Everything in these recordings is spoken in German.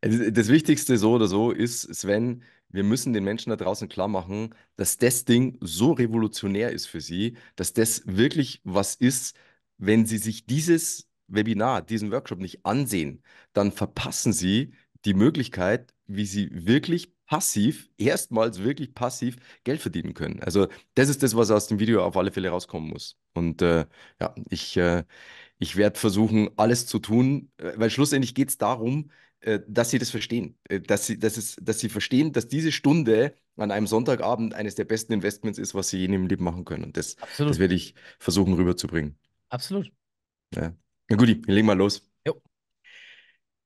Das Wichtigste so oder so ist, Sven, wir müssen den Menschen da draußen klar machen, dass das Ding so revolutionär ist für sie, dass das wirklich was ist, wenn sie sich dieses Webinar, diesen Workshop nicht ansehen, dann verpassen sie die Möglichkeit, wie sie wirklich passiv, erstmals wirklich passiv Geld verdienen können. Also das ist das, was aus dem Video auf alle Fälle rauskommen muss. Und äh, ja, ich, äh, ich werde versuchen, alles zu tun, äh, weil schlussendlich geht es darum, dass sie das verstehen. Äh, dass sie, dass, es, dass sie verstehen, dass diese Stunde an einem Sonntagabend eines der besten Investments ist, was sie in ihrem Leben machen können. Und das, das werde ich versuchen rüberzubringen. Absolut. Ja. Na gut, wir legen mal los. Jo.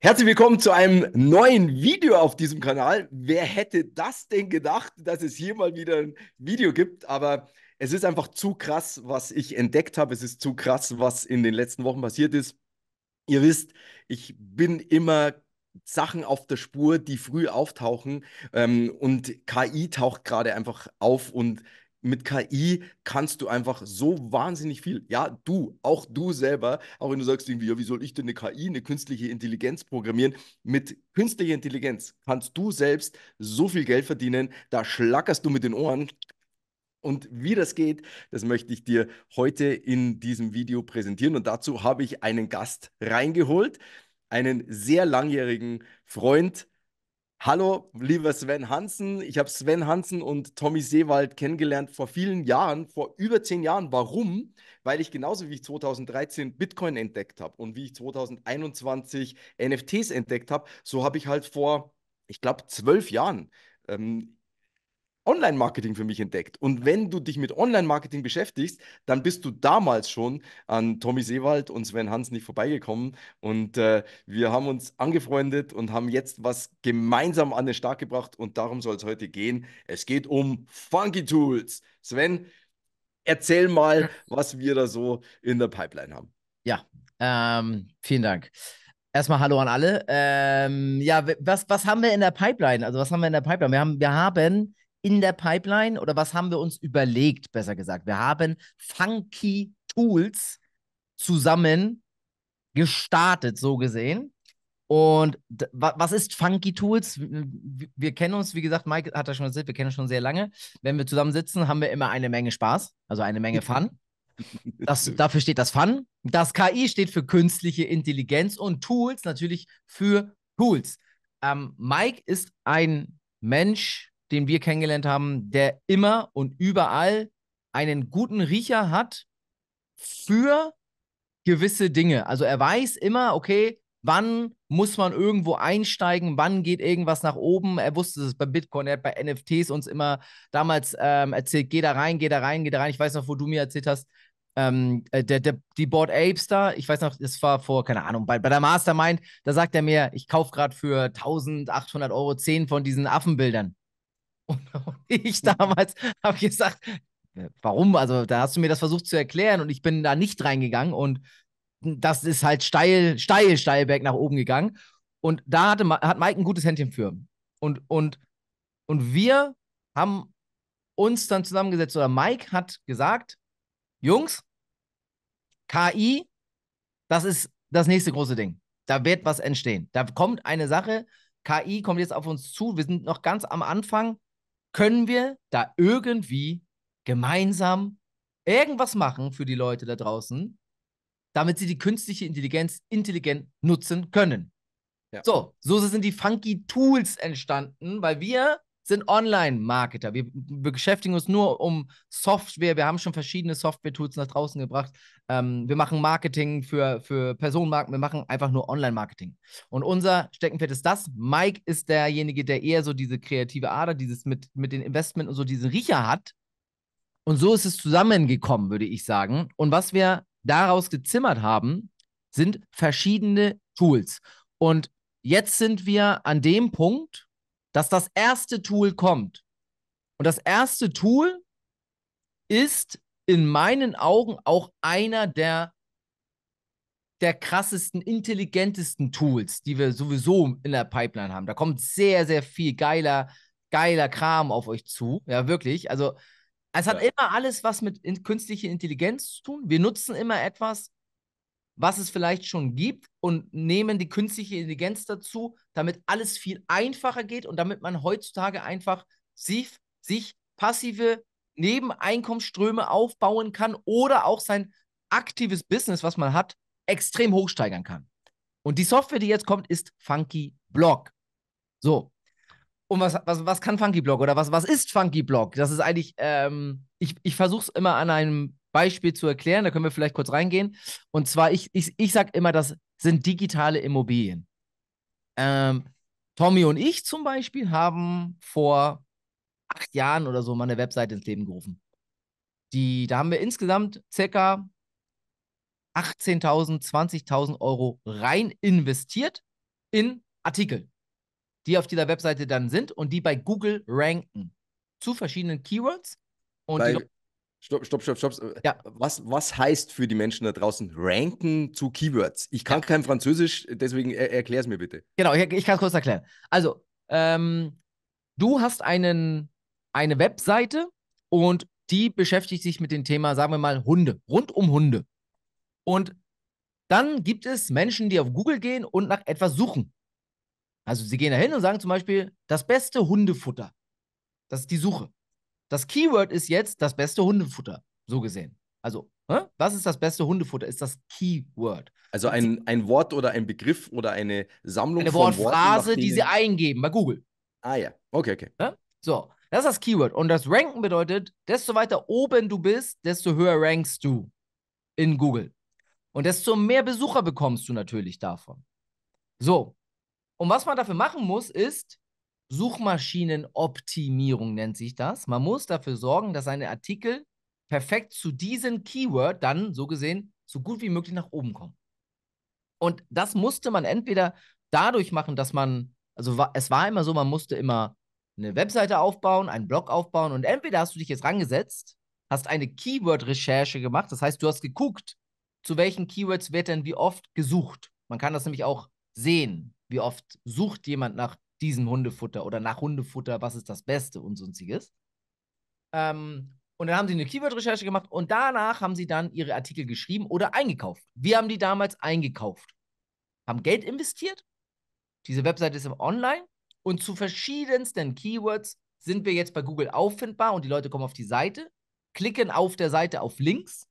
Herzlich willkommen zu einem neuen Video auf diesem Kanal. Wer hätte das denn gedacht, dass es hier mal wieder ein Video gibt? Aber es ist einfach zu krass, was ich entdeckt habe. Es ist zu krass, was in den letzten Wochen passiert ist. Ihr wisst, ich bin immer Sachen auf der Spur, die früh auftauchen. Ähm, und KI taucht gerade einfach auf und mit KI kannst du einfach so wahnsinnig viel. Ja, du, auch du selber, auch wenn du sagst irgendwie, ja, wie soll ich denn eine KI, eine künstliche Intelligenz programmieren? Mit künstlicher Intelligenz kannst du selbst so viel Geld verdienen, da schlackerst du mit den Ohren. Und wie das geht, das möchte ich dir heute in diesem Video präsentieren. Und dazu habe ich einen Gast reingeholt einen sehr langjährigen Freund. Hallo, lieber Sven Hansen. Ich habe Sven Hansen und Tommy Seewald kennengelernt vor vielen Jahren, vor über zehn Jahren. Warum? Weil ich genauso wie ich 2013 Bitcoin entdeckt habe und wie ich 2021 NFTs entdeckt habe, so habe ich halt vor, ich glaube, zwölf Jahren ähm, Online-Marketing für mich entdeckt. Und wenn du dich mit Online-Marketing beschäftigst, dann bist du damals schon an Tommy Seewald und Sven Hans nicht vorbeigekommen. Und äh, wir haben uns angefreundet und haben jetzt was gemeinsam an den Start gebracht. Und darum soll es heute gehen. Es geht um Funky Tools. Sven, erzähl mal, was wir da so in der Pipeline haben. Ja, ähm, vielen Dank. Erstmal Hallo an alle. Ähm, ja, was, was haben wir in der Pipeline? Also, was haben wir in der Pipeline? Wir haben, wir haben in der Pipeline oder was haben wir uns überlegt, besser gesagt? Wir haben funky Tools zusammen gestartet, so gesehen. Und was ist Funky Tools? Wir kennen uns, wie gesagt, Mike hat das schon erzählt, wir kennen uns schon sehr lange. Wenn wir zusammen sitzen, haben wir immer eine Menge Spaß, also eine Menge Fun. Das, dafür steht das Fun. Das KI steht für künstliche Intelligenz und Tools natürlich für Tools. Ähm, Mike ist ein Mensch, den wir kennengelernt haben, der immer und überall einen guten Riecher hat für gewisse Dinge. Also er weiß immer, okay, wann muss man irgendwo einsteigen, wann geht irgendwas nach oben. Er wusste es bei Bitcoin, er hat bei NFTs uns immer damals ähm, erzählt, geh da rein, geh da rein, geh da rein. Ich weiß noch, wo du mir erzählt hast, ähm, äh, der, der, die Board Apes da, ich weiß noch, das war vor, keine Ahnung, bei, bei der Mastermind, da sagt er mir, ich kaufe gerade für 1800 Euro 10 von diesen Affenbildern. Und, ich damals habe gesagt, äh, warum? Also da hast du mir das versucht zu erklären und ich bin da nicht reingegangen und das ist halt steil, steil, steil berg nach oben gegangen. Und da hatte, hat Mike ein gutes Händchen für. Und, und, und wir haben uns dann zusammengesetzt, oder Mike hat gesagt, Jungs, KI, das ist das nächste große Ding. Da wird was entstehen. Da kommt eine Sache, KI kommt jetzt auf uns zu. Wir sind noch ganz am Anfang können wir da irgendwie gemeinsam irgendwas machen für die Leute da draußen, damit sie die künstliche Intelligenz intelligent nutzen können. Ja. So, so sind die funky Tools entstanden, weil wir sind Online-Marketer. Wir, wir, beschäftigen uns nur um Software. Wir haben schon verschiedene Software-Tools nach draußen gebracht. Ähm, wir machen Marketing für, für Personenmarken. Wir machen einfach nur Online-Marketing. Und unser Steckenpferd ist das. Mike ist derjenige, der eher so diese kreative Ader, dieses mit, mit den Investment und so diesen Riecher hat. Und so ist es zusammengekommen, würde ich sagen. Und was wir daraus gezimmert haben, sind verschiedene Tools. Und jetzt sind wir an dem Punkt, dass das erste Tool kommt. Und das erste Tool ist in meinen Augen auch einer der, der krassesten, intelligentesten Tools, die wir sowieso in der Pipeline haben. Da kommt sehr, sehr viel geiler, geiler Kram auf euch zu. Ja, wirklich. Also, es hat ja. immer alles was mit in künstlicher Intelligenz zu tun. Wir nutzen immer etwas, was es vielleicht schon gibt und nehmen die künstliche Intelligenz dazu, damit alles viel einfacher geht und damit man heutzutage einfach sich, sich passive Nebeneinkommensströme aufbauen kann oder auch sein aktives Business, was man hat, extrem hochsteigern kann. Und die Software, die jetzt kommt, ist Funky Block. So. Und was, was, was kann Funky Block oder was, was ist Funky Block? Das ist eigentlich, ähm, ich, ich versuche es immer an einem Beispiel zu erklären, da können wir vielleicht kurz reingehen. Und zwar, ich, ich, ich sage immer, das sind digitale Immobilien. Ähm, Tommy und ich zum Beispiel haben vor acht Jahren oder so mal eine Webseite ins Leben gerufen. Die, da haben wir insgesamt circa 18.000, 20.000 Euro rein investiert in Artikel, die auf dieser Webseite dann sind und die bei Google ranken zu verschiedenen Keywords. Und Weil, stopp, stopp, stopp, stopp. Ja. Was, was heißt für die Menschen da draußen ranken zu Keywords? Ich kann ja. kein Französisch, deswegen er, erklär es mir bitte. Genau, ich, ich kann es kurz erklären. Also, ähm, du hast einen, eine Webseite und die beschäftigt sich mit dem Thema, sagen wir mal, Hunde, rund um Hunde. Und dann gibt es Menschen, die auf Google gehen und nach etwas suchen. Also sie gehen da hin und sagen zum Beispiel, das beste Hundefutter. Das ist die Suche. Das Keyword ist jetzt das beste Hundefutter, so gesehen. Also, was ist das beste Hundefutter? Ist das Keyword. Also ein, ein Wort oder ein Begriff oder eine Sammlung eine von Wortphrase, Worten, die sie eingeben bei Google. Ah ja, okay, okay. So, das ist das Keyword. Und das Ranken bedeutet, desto weiter oben du bist, desto höher rankst du in Google. Und desto mehr Besucher bekommst du natürlich davon. So. Und was man dafür machen muss, ist Suchmaschinenoptimierung nennt sich das. Man muss dafür sorgen, dass seine Artikel perfekt zu diesem Keyword dann, so gesehen, so gut wie möglich nach oben kommen. Und das musste man entweder dadurch machen, dass man, also es war immer so, man musste immer eine Webseite aufbauen, einen Blog aufbauen und entweder hast du dich jetzt rangesetzt, hast eine Keyword-Recherche gemacht, das heißt, du hast geguckt, zu welchen Keywords wird denn wie oft gesucht. Man kann das nämlich auch sehen, wie oft sucht jemand nach diesem Hundefutter oder nach Hundefutter, was ist das Beste und sonstiges. Ähm, und dann haben sie eine Keyword-Recherche gemacht und danach haben sie dann ihre Artikel geschrieben oder eingekauft. Wir haben die damals eingekauft, haben Geld investiert. Diese Webseite ist im Online und zu verschiedensten Keywords sind wir jetzt bei Google auffindbar und die Leute kommen auf die Seite, klicken auf der Seite auf Links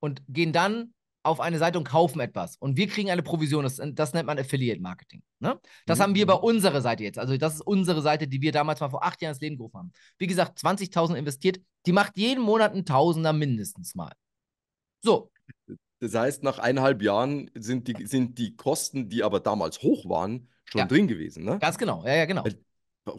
und gehen dann auf eine Seite und kaufen etwas. Und wir kriegen eine Provision. Das, das nennt man Affiliate Marketing. Ne? Das mhm. haben wir bei unserer Seite jetzt. Also, das ist unsere Seite, die wir damals mal vor acht Jahren ins Leben gerufen haben. Wie gesagt, 20.000 investiert. Die macht jeden Monat einen Tausender mindestens mal. So. Das heißt, nach eineinhalb Jahren sind die, sind die Kosten, die aber damals hoch waren, schon ja. drin gewesen. Ne? Ganz genau. Ja, ja, genau.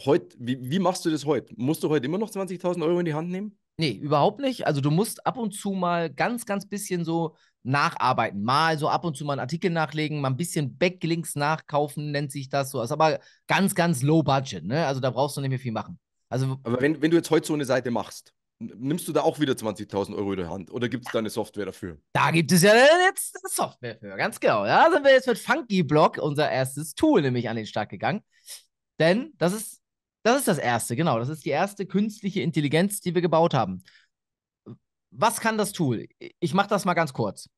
Heut, wie, wie machst du das heute? Musst du heute immer noch 20.000 Euro in die Hand nehmen? Nee, überhaupt nicht. Also du musst ab und zu mal ganz, ganz bisschen so nacharbeiten. Mal so ab und zu mal einen Artikel nachlegen, mal ein bisschen Backlinks nachkaufen, nennt sich das so. Das ist aber ganz, ganz low budget, ne? Also da brauchst du nicht mehr viel machen. Also, aber wenn, wenn du jetzt heute so eine Seite machst, nimmst du da auch wieder 20.000 Euro in der Hand oder gibt es da eine Software dafür? Da gibt es ja jetzt eine Software für, ganz genau. Da sind wir jetzt mit Funky Block, unser erstes Tool, nämlich an den Start gegangen. Denn das ist das ist das Erste, genau. Das ist die erste künstliche Intelligenz, die wir gebaut haben. Was kann das Tool? Ich mache das mal ganz kurz,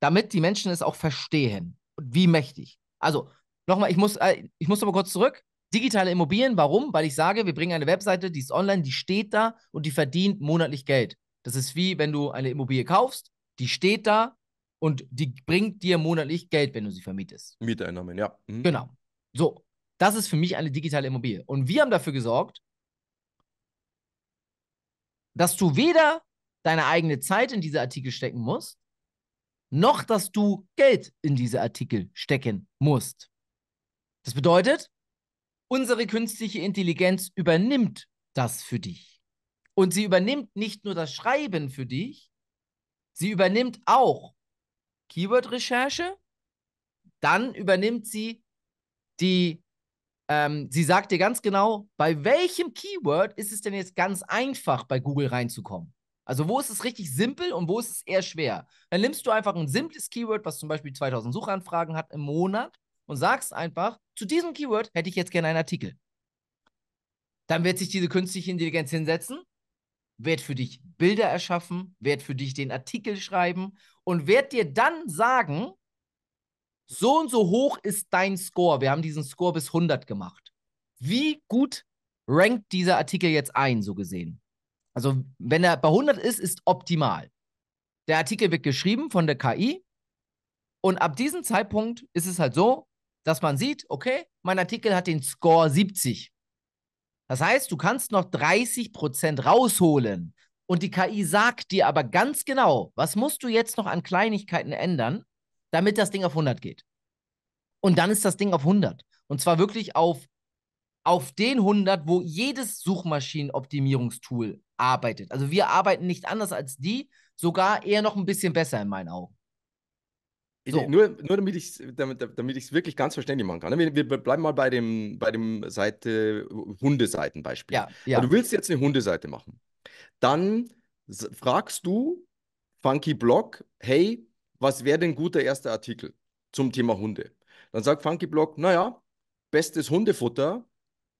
damit die Menschen es auch verstehen. Wie mächtig. Also, nochmal, ich muss, äh, ich muss aber kurz zurück. Digitale Immobilien, warum? Weil ich sage, wir bringen eine Webseite, die ist online, die steht da und die verdient monatlich Geld. Das ist wie, wenn du eine Immobilie kaufst, die steht da und die bringt dir monatlich Geld, wenn du sie vermietest. Mieteinnahmen, ja. Mhm. Genau. So, das ist für mich eine digitale Immobilie. Und wir haben dafür gesorgt, dass du weder deine eigene Zeit in diese Artikel stecken musst, noch dass du Geld in diese Artikel stecken musst. Das bedeutet, unsere künstliche Intelligenz übernimmt das für dich. Und sie übernimmt nicht nur das Schreiben für dich, sie übernimmt auch Keyword-Recherche, dann übernimmt sie die ähm, sie sagt dir ganz genau, bei welchem Keyword ist es denn jetzt ganz einfach, bei Google reinzukommen. Also wo ist es richtig simpel und wo ist es eher schwer? Dann nimmst du einfach ein simples Keyword, was zum Beispiel 2000 Suchanfragen hat im Monat und sagst einfach, zu diesem Keyword hätte ich jetzt gerne einen Artikel. Dann wird sich diese künstliche Intelligenz hinsetzen werde für dich Bilder erschaffen, werde für dich den Artikel schreiben und werde dir dann sagen, so und so hoch ist dein Score. Wir haben diesen Score bis 100 gemacht. Wie gut rankt dieser Artikel jetzt ein, so gesehen? Also, wenn er bei 100 ist, ist optimal. Der Artikel wird geschrieben von der KI und ab diesem Zeitpunkt ist es halt so, dass man sieht, okay, mein Artikel hat den Score 70. Das heißt, du kannst noch 30% rausholen. Und die KI sagt dir aber ganz genau, was musst du jetzt noch an Kleinigkeiten ändern, damit das Ding auf 100 geht. Und dann ist das Ding auf 100. Und zwar wirklich auf, auf den 100, wo jedes Suchmaschinenoptimierungstool arbeitet. Also wir arbeiten nicht anders als die, sogar eher noch ein bisschen besser in meinen Augen. So. Nur, nur damit ich es damit, damit wirklich ganz verständlich machen kann. Wir, wir, bleiben mal bei dem, bei dem Seite Hundeseitenbeispiel. Ja, ja. Du willst jetzt eine Hundeseite machen. Dann fragst du Funky Blog, hey, was wäre denn ein guter erster Artikel zum Thema Hunde? Dann sagt Funky Blog, naja, bestes Hundefutter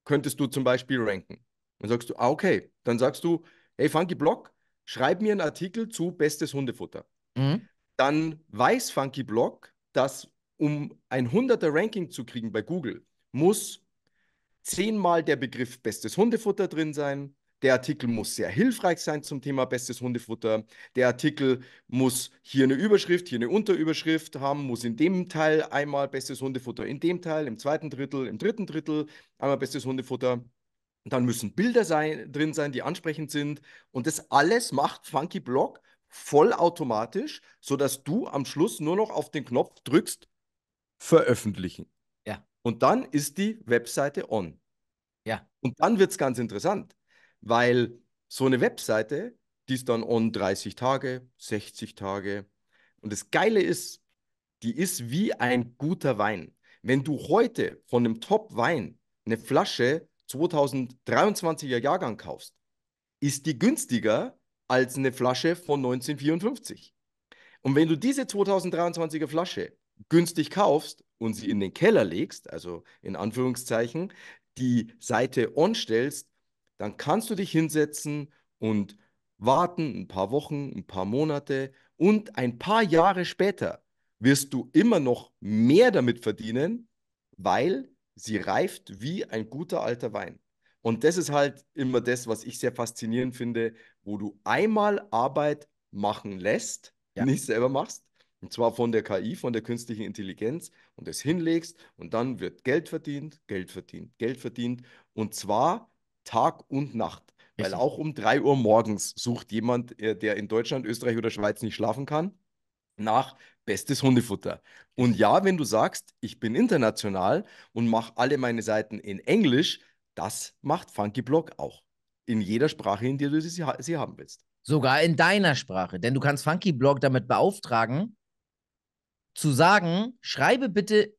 könntest du zum Beispiel ranken. Dann sagst du, ah, okay. Dann sagst du, hey Funky Blog, schreib mir einen Artikel zu bestes Hundefutter. Mhm dann weiß Funky Blog, dass um ein 100er Ranking zu kriegen bei Google, muss zehnmal der Begriff bestes Hundefutter drin sein. Der Artikel muss sehr hilfreich sein zum Thema bestes Hundefutter. Der Artikel muss hier eine Überschrift, hier eine Unterüberschrift haben, muss in dem Teil einmal bestes Hundefutter, in dem Teil, im zweiten Drittel, im dritten Drittel einmal bestes Hundefutter. Dann müssen Bilder sein, drin sein, die ansprechend sind. Und das alles macht Funky Blog vollautomatisch, sodass du am Schluss nur noch auf den Knopf drückst, veröffentlichen. Ja. Und dann ist die Webseite on. Ja. Und dann wird es ganz interessant, weil so eine Webseite, die ist dann on 30 Tage, 60 Tage. Und das Geile ist, die ist wie ein guter Wein. Wenn du heute von einem Top-Wein eine Flasche 2023er Jahrgang kaufst, ist die günstiger als eine Flasche von 1954. Und wenn du diese 2023er Flasche günstig kaufst und sie in den Keller legst, also in Anführungszeichen, die Seite on stellst, dann kannst du dich hinsetzen und warten ein paar Wochen, ein paar Monate und ein paar Jahre später wirst du immer noch mehr damit verdienen, weil sie reift wie ein guter alter Wein. Und das ist halt immer das, was ich sehr faszinierend finde, wo du einmal Arbeit machen lässt, ja. nicht selber machst, und zwar von der KI, von der künstlichen Intelligenz, und es hinlegst und dann wird Geld verdient, Geld verdient, Geld verdient, und zwar Tag und Nacht. Weil auch um 3 Uhr morgens sucht jemand, äh, der in Deutschland, Österreich oder Schweiz nicht schlafen kann, nach bestes Hundefutter. Und ja, wenn du sagst, ich bin international und mache alle meine Seiten in Englisch, das macht Funky Blog auch. In jeder Sprache, in der du sie, sie haben willst. Sogar in deiner Sprache. Denn du kannst Funky Blog damit beauftragen, zu sagen, schreibe bitte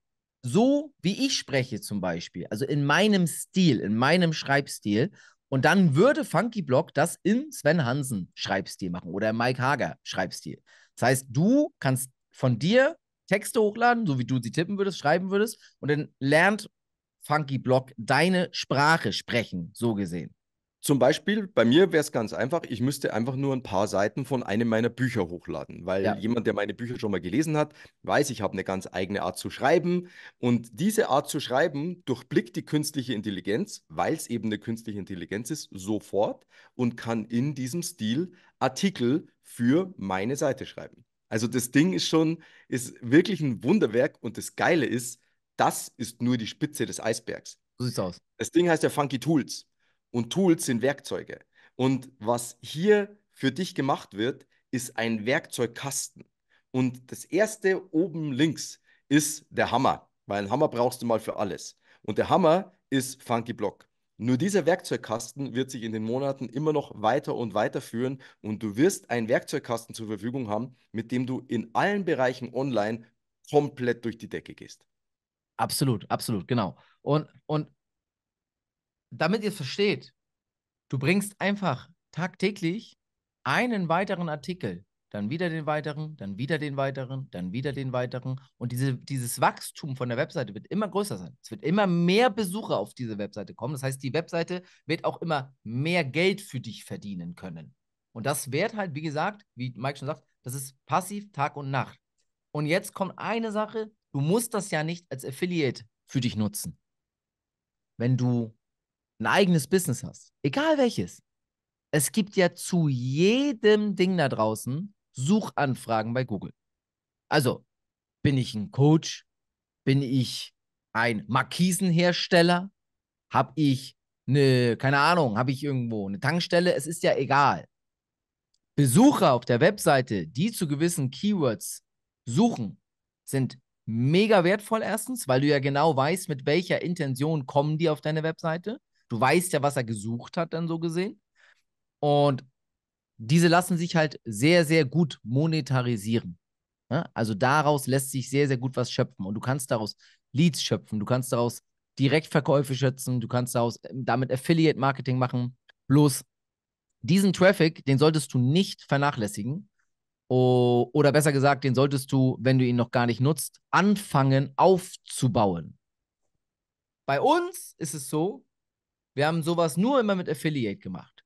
so, wie ich spreche zum Beispiel. Also in meinem Stil, in meinem Schreibstil. Und dann würde Funky Blog das in Sven Hansen Schreibstil machen oder Mike Hager Schreibstil. Das heißt, du kannst von dir Texte hochladen, so wie du sie tippen würdest, schreiben würdest, und dann lernt Funky Blog deine Sprache sprechen, so gesehen? Zum Beispiel, bei mir wäre es ganz einfach, ich müsste einfach nur ein paar Seiten von einem meiner Bücher hochladen, weil ja. jemand, der meine Bücher schon mal gelesen hat, weiß, ich habe eine ganz eigene Art zu schreiben. Und diese Art zu schreiben durchblickt die künstliche Intelligenz, weil es eben eine künstliche Intelligenz ist, sofort und kann in diesem Stil Artikel für meine Seite schreiben. Also das Ding ist schon, ist wirklich ein Wunderwerk und das Geile ist, das ist nur die Spitze des Eisbergs. So sieht's aus. Das Ding heißt ja Funky Tools. Und Tools sind Werkzeuge. Und was hier für dich gemacht wird, ist ein Werkzeugkasten. Und das erste oben links ist der Hammer, weil einen Hammer brauchst du mal für alles. Und der Hammer ist Funky Block. Nur dieser Werkzeugkasten wird sich in den Monaten immer noch weiter und weiter führen und du wirst einen Werkzeugkasten zur Verfügung haben, mit dem du in allen Bereichen online komplett durch die Decke gehst. Absolut, absolut, genau. Und, und damit ihr es versteht, du bringst einfach tagtäglich einen weiteren Artikel dann wieder den weiteren, dann wieder den weiteren, dann wieder den weiteren. Und diese, dieses Wachstum von der Webseite wird immer größer sein. Es wird immer mehr Besucher auf diese Webseite kommen. Das heißt, die Webseite wird auch immer mehr Geld für dich verdienen können. Und das wird halt, wie gesagt, wie Mike schon sagt, das ist passiv Tag und Nacht. Und jetzt kommt eine Sache, du musst das ja nicht als Affiliate für dich nutzen. Wenn du ein eigenes Business hast, egal welches, es gibt ja zu jedem Ding da draußen Suchanfragen bei Google. Also, bin ich ein Coach? Bin ich ein Markisenhersteller? Habe ich eine, keine Ahnung, habe ich irgendwo eine Tankstelle? Es ist ja egal. Besucher auf der Webseite, die zu gewissen Keywords suchen, sind mega wertvoll erstens, weil du ja genau weißt, mit welcher Intention kommen die auf deine Webseite. Du weißt ja, was er gesucht hat, dann so gesehen. Und diese lassen sich halt sehr, sehr gut monetarisieren. Ja? Also daraus lässt sich sehr, sehr gut was schöpfen. Und du kannst daraus Leads schöpfen, du kannst daraus Direktverkäufe schätzen, du kannst daraus ähm, damit Affiliate-Marketing machen. Bloß diesen Traffic, den solltest du nicht vernachlässigen. oder besser gesagt, den solltest du, wenn du ihn noch gar nicht nutzt, anfangen aufzubauen. Bei uns ist es so, wir haben sowas nur immer mit Affiliate gemacht.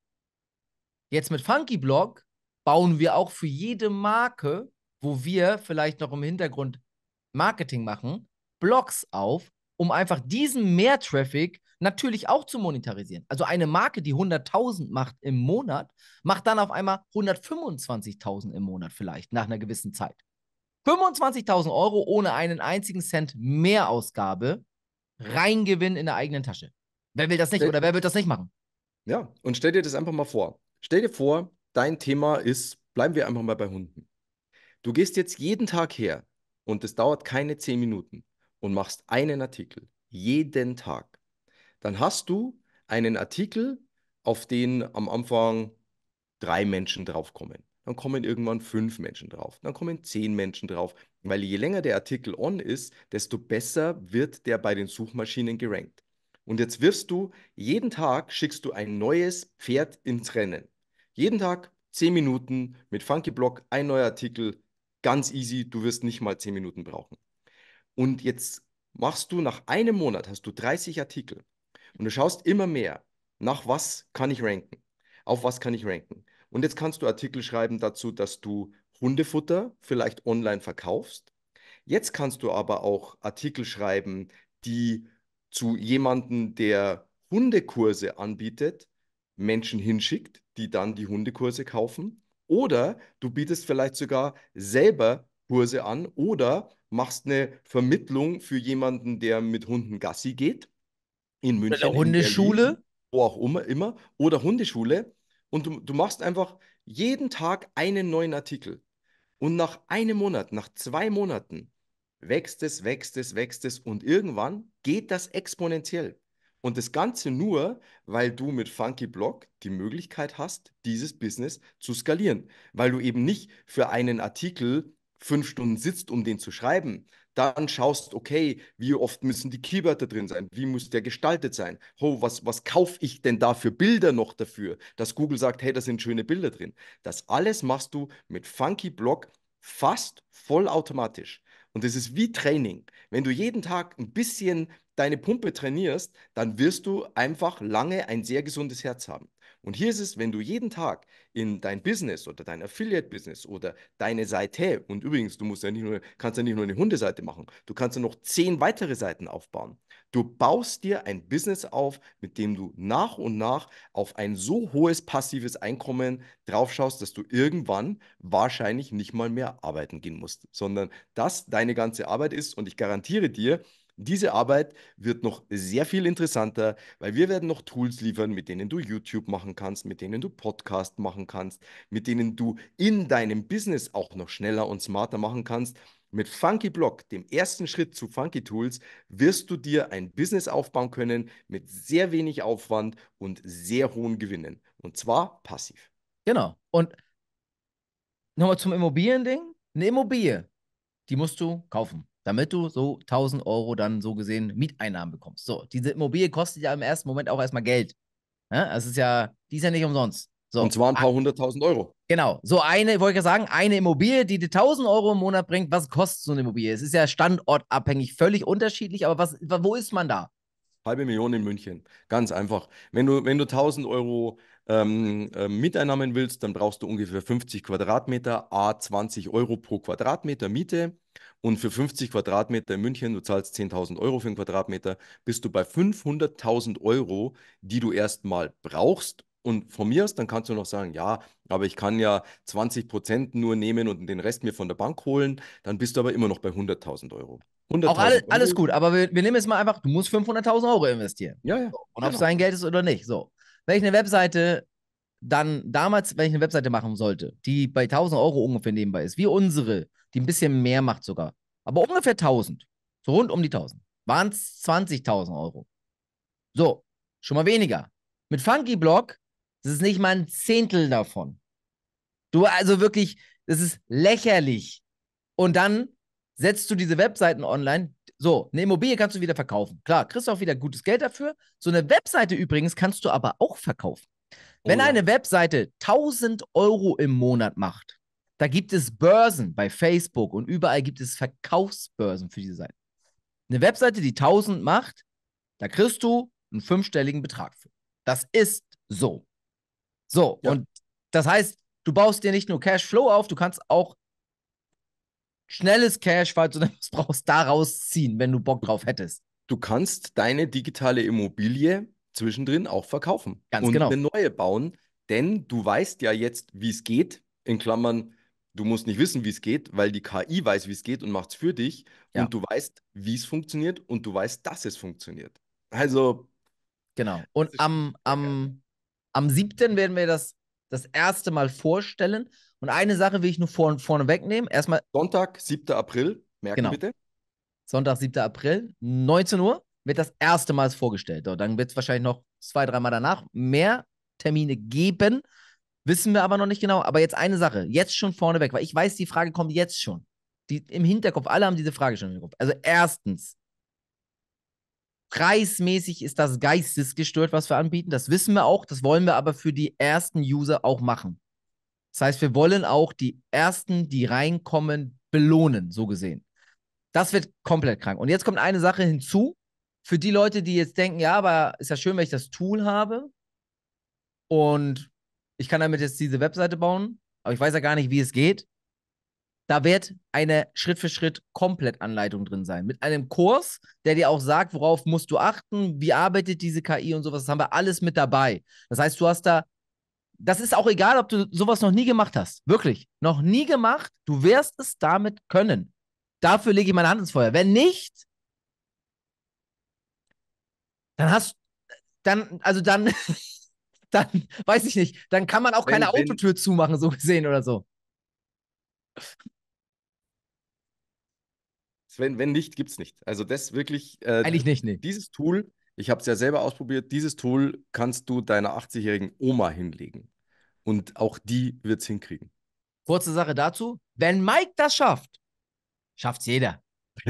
Jetzt mit Funky Blog bauen wir auch für jede Marke, wo wir vielleicht noch im Hintergrund Marketing machen, Blogs auf, um einfach diesen Mehrtraffic natürlich auch zu monetarisieren. Also eine Marke, die 100.000 macht im Monat, macht dann auf einmal 125.000 im Monat vielleicht nach einer gewissen Zeit. 25.000 Euro ohne einen einzigen Cent Mehrausgabe, Reingewinn in der eigenen Tasche. Wer will das nicht oder wer wird das nicht machen? Ja, und stell dir das einfach mal vor. Stell dir vor, dein Thema ist, bleiben wir einfach mal bei Hunden. Du gehst jetzt jeden Tag her und es dauert keine zehn Minuten und machst einen Artikel, jeden Tag. Dann hast du einen Artikel, auf den am Anfang drei Menschen draufkommen. Dann kommen irgendwann fünf Menschen drauf. Dann kommen zehn Menschen drauf. Weil je länger der Artikel on ist, desto besser wird der bei den Suchmaschinen gerankt. Und jetzt wirst du, jeden Tag schickst du ein neues Pferd ins Rennen. Jeden Tag 10 Minuten mit Funky Blog, ein neuer Artikel, ganz easy, du wirst nicht mal 10 Minuten brauchen. Und jetzt machst du nach einem Monat, hast du 30 Artikel und du schaust immer mehr, nach was kann ich ranken, auf was kann ich ranken. Und jetzt kannst du Artikel schreiben dazu, dass du Hundefutter vielleicht online verkaufst. Jetzt kannst du aber auch Artikel schreiben, die zu jemandem, der Hundekurse anbietet, Menschen hinschickt, die dann die Hundekurse kaufen. Oder du bietest vielleicht sogar selber Kurse an oder machst eine Vermittlung für jemanden, der mit Hunden Gassi geht. In München. Oder Hundeschule. Berlin, wo auch immer, immer. Oder Hundeschule. Und du, du machst einfach jeden Tag einen neuen Artikel. Und nach einem Monat, nach zwei Monaten, wächst es, wächst es, wächst es. Und irgendwann geht das exponentiell. Und das Ganze nur, weil du mit Funky Blog die Möglichkeit hast, dieses Business zu skalieren. Weil du eben nicht für einen Artikel fünf Stunden sitzt, um den zu schreiben, dann schaust, okay, wie oft müssen die Keywörter drin sein? Wie muss der gestaltet sein? Oh, was, was kaufe ich denn da für Bilder noch dafür, dass Google sagt, hey, da sind schöne Bilder drin. Das alles machst du mit Funky Blog fast vollautomatisch. Und das ist wie Training. Wenn du jeden Tag ein bisschen deine Pumpe trainierst, dann wirst du einfach lange ein sehr gesundes Herz haben. Und hier ist es, wenn du jeden Tag in dein Business oder dein Affiliate-Business oder deine Seite, und übrigens, du musst ja nicht nur, kannst ja nicht nur eine Hundeseite machen, du kannst ja noch zehn weitere Seiten aufbauen. Du baust dir ein Business auf, mit dem du nach und nach auf ein so hohes passives Einkommen draufschaust, dass du irgendwann wahrscheinlich nicht mal mehr arbeiten gehen musst, sondern das deine ganze Arbeit ist. Und ich garantiere dir, diese Arbeit wird noch sehr viel interessanter, weil wir werden noch Tools liefern, mit denen du YouTube machen kannst, mit denen du Podcast machen kannst, mit denen du in deinem Business auch noch schneller und smarter machen kannst. Mit Funky Block, dem ersten Schritt zu Funky Tools, wirst du dir ein Business aufbauen können mit sehr wenig Aufwand und sehr hohen Gewinnen. Und zwar passiv. Genau. Und nochmal zum Immobiliending. Eine Immobilie, die musst du kaufen damit du so 1000 Euro dann so gesehen Mieteinnahmen bekommst. So, diese Immobilie kostet ja im ersten Moment auch erstmal Geld. Ja, es ist ja, die ist ja nicht umsonst. So. Und zwar ein paar hunderttausend Euro. Genau. So eine, wollte ich ja sagen, eine Immobilie, die dir 1000 Euro im Monat bringt. Was kostet so eine Immobilie? Es ist ja standortabhängig, völlig unterschiedlich, aber was, wo ist man da? Halbe Million in München. Ganz einfach. Wenn du, wenn du 1000 Euro ähm, äh, Mieteinnahmen willst, dann brauchst du ungefähr 50 Quadratmeter, a 20 Euro pro Quadratmeter Miete. Und für 50 Quadratmeter in München, du zahlst 10.000 Euro für einen Quadratmeter, bist du bei 500.000 Euro, die du erstmal brauchst. Und von mir aus, dann kannst du noch sagen, ja, aber ich kann ja 20 Prozent nur nehmen und den Rest mir von der Bank holen. Dann bist du aber immer noch bei 100.000 Euro. Auch alle, alles gut, aber wir, wir, nehmen jetzt mal einfach, du musst 500.000 Euro investieren. Ja, ja. So, und genau. ob es dein Geld ist oder nicht. So. Wenn ich eine Webseite dann damals, wenn ich eine Webseite machen sollte, die bei 1000 Euro ungefähr nebenbei ist, wie unsere, die ein bisschen mehr macht sogar, aber ungefähr 1000, so rund um die 1000, waren es 20.000 Euro. So, schon mal weniger. Mit Funky Block, das ist nicht mal ein Zehntel davon. Du, also wirklich, das ist lächerlich. Und dann setzt du diese Webseiten online. So, eine Immobilie kannst du wieder verkaufen. Klar, kriegst du auch wieder gutes Geld dafür. So eine Webseite übrigens kannst du aber auch verkaufen. Wenn oh, eine Webseite 1000 Euro im Monat macht, da gibt es Börsen bei Facebook und überall gibt es Verkaufsbörsen für diese Seiten. Eine Webseite, die 1000 macht, da kriegst du einen fünfstelligen Betrag für. Das ist so. So, ja. und das heißt, du baust dir nicht nur Cashflow auf, du kannst auch schnelles Cash, falls du das brauchst, daraus ziehen, wenn du Bock drauf hättest. Du kannst deine digitale Immobilie zwischendrin auch verkaufen Ganz und genau. eine neue bauen, denn du weißt ja jetzt, wie es geht. In Klammern, du musst nicht wissen, wie es geht, weil die KI weiß, wie es geht und macht es für dich. Ja. Und du weißt, wie es funktioniert und du weißt, dass es funktioniert. Also. Genau. Und am, am, am 7. werden wir das das erste Mal vorstellen. Und eine Sache will ich nur vor, vorne wegnehmen. Erstmal. Sonntag, 7. April. Merken genau. bitte. Sonntag, 7. April, 19 Uhr wird das erste Mal vorgestellt. So, dann wird es wahrscheinlich noch zwei, dreimal danach mehr Termine geben. Wissen wir aber noch nicht genau. Aber jetzt eine Sache, jetzt schon vorneweg, weil ich weiß, die Frage kommt jetzt schon. Die, Im Hinterkopf, alle haben diese Frage schon im Hinterkopf. Also erstens, preismäßig ist das geistesgestört, was wir anbieten. Das wissen wir auch. Das wollen wir aber für die ersten User auch machen. Das heißt, wir wollen auch die ersten, die reinkommen, belohnen, so gesehen. Das wird komplett krank. Und jetzt kommt eine Sache hinzu für die Leute, die jetzt denken, ja, aber ist ja schön, wenn ich das Tool habe und ich kann damit jetzt diese Webseite bauen, aber ich weiß ja gar nicht, wie es geht. Da wird eine Schritt für Schritt Komplettanleitung drin sein. Mit einem Kurs, der dir auch sagt, worauf musst du achten, wie arbeitet diese KI und sowas. Das haben wir alles mit dabei. Das heißt, du hast da, das ist auch egal, ob du sowas noch nie gemacht hast. Wirklich. Noch nie gemacht. Du wirst es damit können. Dafür lege ich meine Hand ins Feuer. Wenn nicht, dann hast dann, also dann, dann, weiß ich nicht, dann kann man auch wenn, keine wenn, Autotür zumachen, so gesehen oder so. Wenn, wenn nicht, gibt es nicht. Also das wirklich. Äh, Eigentlich nicht, nee. Dieses Tool, ich habe es ja selber ausprobiert, dieses Tool kannst du deiner 80-jährigen Oma hinlegen. Und auch die wird es hinkriegen. Kurze Sache dazu. Wenn Mike das schafft, schafft es jeder.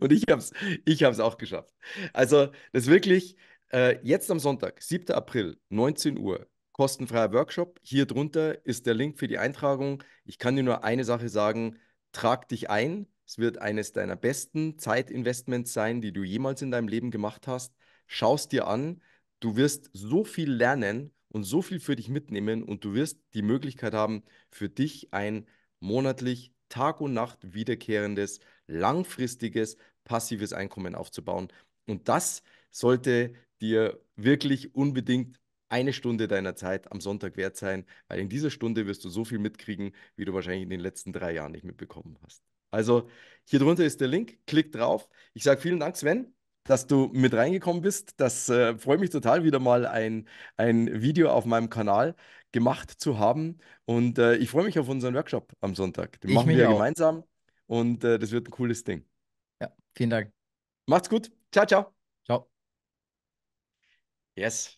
Und ich habe es ich hab's auch geschafft. Also, das wirklich äh, jetzt am Sonntag, 7. April, 19 Uhr, kostenfreier Workshop. Hier drunter ist der Link für die Eintragung. Ich kann dir nur eine Sache sagen: trag dich ein. Es wird eines deiner besten Zeitinvestments sein, die du jemals in deinem Leben gemacht hast. Schau es dir an. Du wirst so viel lernen und so viel für dich mitnehmen und du wirst die Möglichkeit haben, für dich ein monatlich Tag und Nacht wiederkehrendes langfristiges, passives Einkommen aufzubauen. Und das sollte dir wirklich unbedingt eine Stunde deiner Zeit am Sonntag wert sein, weil in dieser Stunde wirst du so viel mitkriegen, wie du wahrscheinlich in den letzten drei Jahren nicht mitbekommen hast. Also hier drunter ist der Link, klick drauf. Ich sage vielen Dank, Sven, dass du mit reingekommen bist. Das äh, freut mich total, wieder mal ein, ein Video auf meinem Kanal gemacht zu haben. Und äh, ich freue mich auf unseren Workshop am Sonntag. Den ich machen wir ja gemeinsam. Und äh, das wird ein cooles Ding. Ja, vielen Dank. Macht's gut. Ciao, ciao. Ciao. Yes.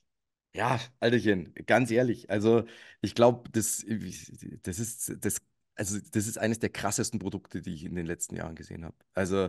Ja, Alterchen, ganz ehrlich. Also, ich glaube, das, das ist das, also das ist eines der krassesten Produkte, die ich in den letzten Jahren gesehen habe. Also,